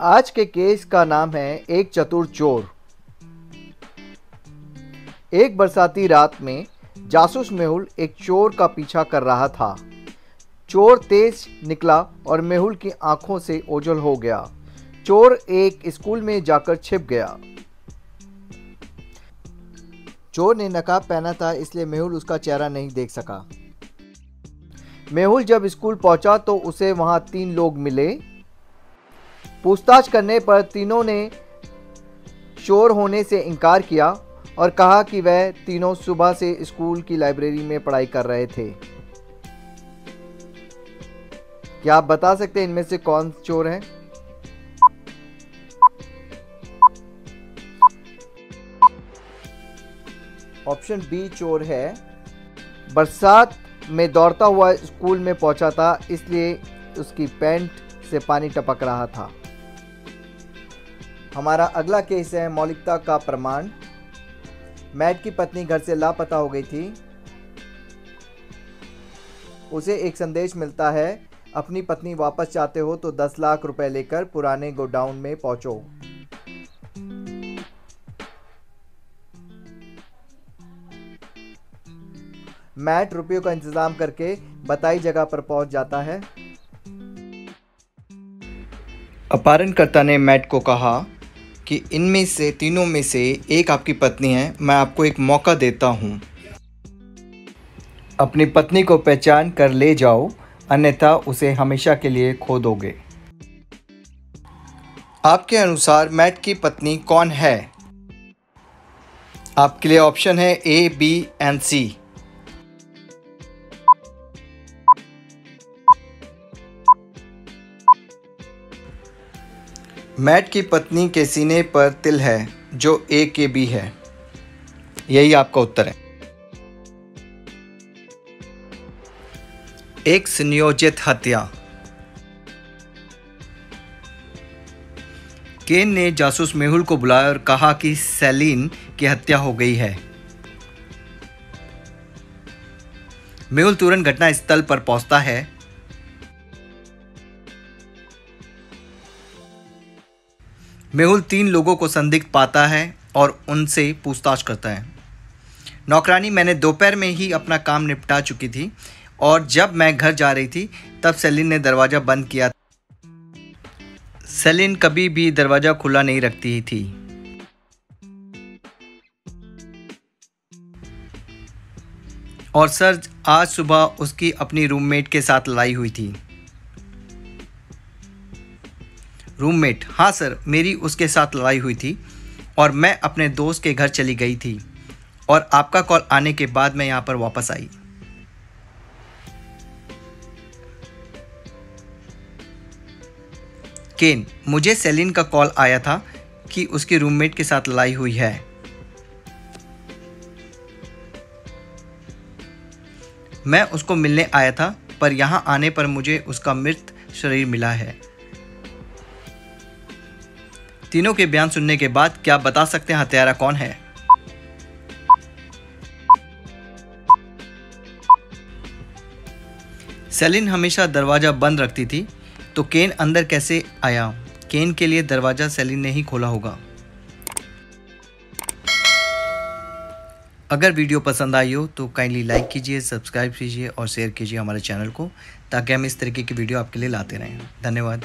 आज के केस का नाम है एक चतुर चोर। एक बरसाती रात में जासूस मेहुल एक चोर का पीछा कर रहा था। चोर तेज निकला और मेहुल की आँखों से ओझल हो गया। चोर एक स्कूल में जाकर छिप गया। चोर ने नकाब पहना था, इसलिए मेहुल उसका चेहरा नहीं देख सका। मेहुल जब स्कूल पहुँचा तो उसे वहाँ तीन लोग मिले। पूछताछ करने पर तीनों ने चोर होने से इनकार किया और कहा कि वह तीनों सुबह से स्कूल की लाइब्रेरी में पढ़ाई कर रहे थे। क्या आप बता सकते हैं इनमें से कौन चोर हैं? ऑप्शन बी चोर है। बरसात में दौड़ता हुआ स्कूल में पहुँचा था, इसलिए उसकी पैंट से पानी टपक रहा था। हमारा अगला केस है मौलिकता का प्रमाण। मैट की पत्नी घर से लापता हो गई थी। उसे एक संदेश मिलता है, अपनी पत्नी वापस चाहते हो तो 10 लाख रुपए लेकर पुराने गोडाउन में पहुंचो। मैट रुपयों का इंतज़ाम करके बताई जगह पर पहुँच जाता है। अपहरणकर्ता ने मैट को कहा कि इनमें से, तीनों में से एक आपकी पत्नी है। मैं आपको एक मौका देता हूँ। अपनी पत्नी को पहचान कर ले जाओ, अन्यथा उसे हमेशा के लिए खो दोगे। आपके अनुसार मैट की पत्नी कौन है? आपके लिए ऑप्शन है A, B, and C. Matt की पत्नी के सीने पर तिल है, जो ए के बी है। यही आपका उत्तर है। एक संयोजित हत्या। केन ने जासूस मेहुल को बुलाया और कहा कि सेलिन की हत्या हो गई है। मेहुल तुरंत घटना स्थल पर पहुँचता है। मेहुल तीन लोगों को संदिग्ध पाता है और उनसे पूछताछ करता है। नौकरानी मैंने दोपहर में ही अपना काम निपटा चुकी थी और जब मैं घर जा रही थी, तब सेलिन ने दरवाज़ा बंद किया। सेलिन कभी भी दरवाज़ा खुला नहीं रखती थी। और सर, आज सुबह उसकी अपनी रूममेट के साथ लड़ाई हुई थी। रूममेट। हाँ सर, मेरी उसके साथ लड़ाई हुई थी और मैं अपने दोस्त के घर चली गई थी और आपका कॉल आने के बाद मैं यहाँ पर वापस आई। केन, मुझे सेलिन का कॉल आया था कि उसकी रूममेट के साथ लड़ाई हुई है। मैं उसको मिलने आया था, पर यहाँ आने पर मुझे उसका मृत शरीर मिला है। तीनों के बयान सुनने के बाद क्या बता सकते हैं हत्यारा कौन है? सेलिन हमेशा दरवाज़ा बंद रखती थी तो केन अंदर कैसे आया? केन के लिए दरवाज़ा सेलिन ने ही खोला होगा। अगर वीडियो पसंद आई हो तो काइंडली लाइक कीजिए, सब्सक्राइब कीजिए और शेयर कीजिए हमारे चैनल को, ताकि हम इस तरीके की वीडियो आपके लिए लाते रहें। धन्यवाद।